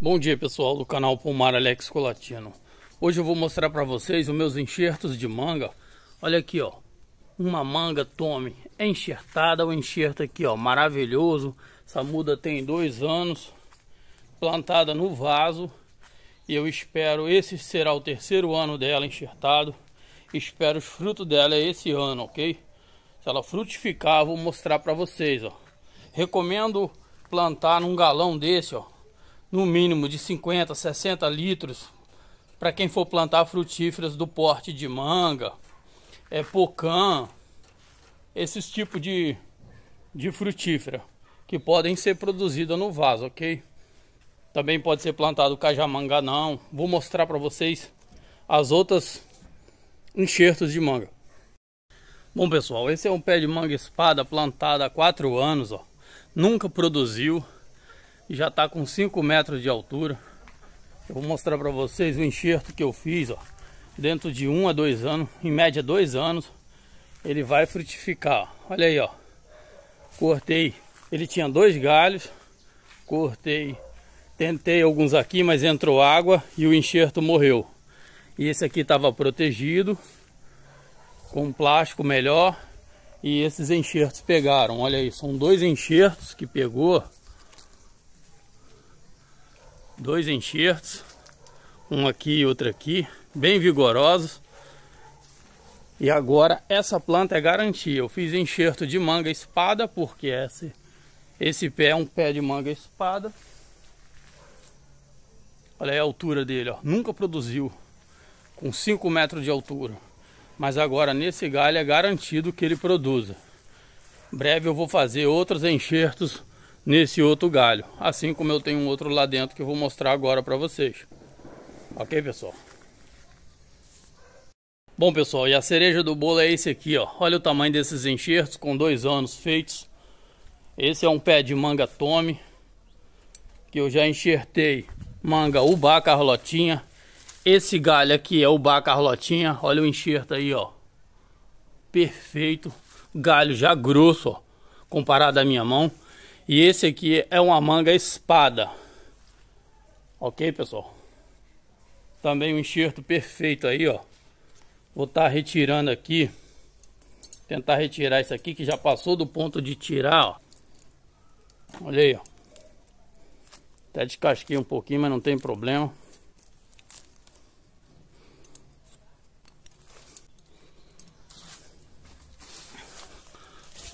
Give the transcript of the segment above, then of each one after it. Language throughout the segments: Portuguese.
Bom dia pessoal do canal Pomar Alex Colatino. Hoje eu vou mostrar para vocês os meus enxertos de manga. Olha aqui ó. Uma manga tome enxertada O enxerto aqui ó maravilhoso. Essa muda tem dois anos Plantada no vaso. E eu espero esse será o terceiro ano dela enxertado. Espero os frutos dela esse ano, ok? Se ela frutificar, vou mostrar para vocês ó. Recomendo plantar num galão desse ó no mínimo de 50, 60 litros para quem for plantar frutíferas do porte de manga, é pocã, esses tipos de, de frutífera que podem ser produzidas no vaso, ok? Também pode ser plantado cajamanga não. Vou mostrar para vocês as outras enxertos de manga. Bom pessoal, esse é um pé de manga espada plantado há 4 anos, ó. Nunca produziu já está com 5 metros de altura. Eu vou mostrar para vocês o enxerto que eu fiz, ó. Dentro de 1 um a 2 anos, em média 2 anos, ele vai frutificar. Olha aí, ó. Cortei, ele tinha dois galhos, cortei, tentei alguns aqui, mas entrou água e o enxerto morreu. E esse aqui estava protegido, com plástico melhor, e esses enxertos pegaram. Olha aí, são dois enxertos que pegou dois enxertos, um aqui e outro aqui, bem vigorosos. E agora essa planta é garantia. Eu fiz enxerto de manga espada, porque esse, esse pé é um pé de manga espada. Olha aí a altura dele, ó. Nunca produziu com 5 metros de altura. Mas agora nesse galho é garantido que ele produza. breve eu vou fazer outros enxertos nesse outro galho. Assim como eu tenho um outro lá dentro que eu vou mostrar agora para vocês. Ok, pessoal? Bom, pessoal, e a cereja do bolo é esse aqui, ó. Olha o tamanho desses enxertos com dois anos feitos. Esse é um pé de manga tome. Que eu já enxertei manga Ubá Carlotinha. Esse galho aqui é Ubá Carlotinha. Olha o enxerto aí, ó. Perfeito. Galho já grosso, ó. Comparado à minha mão. E esse aqui é uma manga espada. Ok, pessoal? Também um enxerto perfeito aí, ó. Vou estar tá retirando aqui. Tentar retirar isso aqui que já passou do ponto de tirar, ó. Olha aí, ó. Até descasquei um pouquinho, mas não tem problema.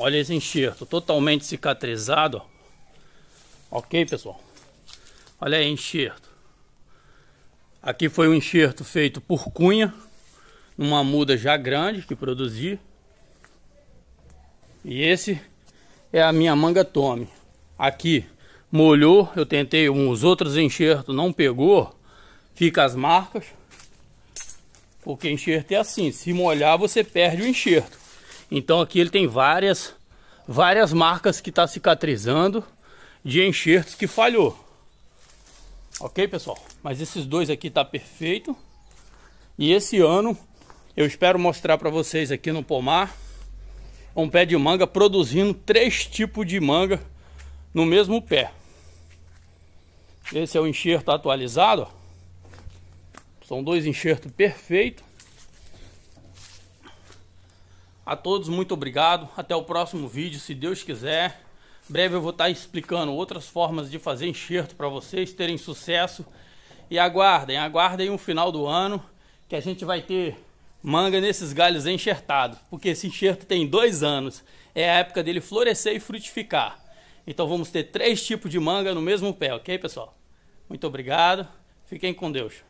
Olha esse enxerto, totalmente cicatrizado. Ok, pessoal? Olha aí, enxerto. Aqui foi um enxerto feito por cunha, numa muda já grande que produzi. E esse é a minha manga tome. Aqui molhou, eu tentei uns outros enxertos, não pegou. Fica as marcas. Porque enxerto é assim, se molhar você perde o enxerto. Então aqui ele tem várias, várias marcas que está cicatrizando de enxertos que falhou. Ok, pessoal? Mas esses dois aqui tá perfeito. E esse ano eu espero mostrar para vocês aqui no pomar um pé de manga produzindo três tipos de manga no mesmo pé. Esse é o enxerto atualizado. São dois enxertos perfeitos. A todos, muito obrigado. Até o próximo vídeo, se Deus quiser. Breve eu vou estar explicando outras formas de fazer enxerto para vocês terem sucesso. E aguardem, aguardem o final do ano que a gente vai ter manga nesses galhos enxertados. Porque esse enxerto tem dois anos. É a época dele florescer e frutificar. Então vamos ter três tipos de manga no mesmo pé, ok pessoal? Muito obrigado. Fiquem com Deus.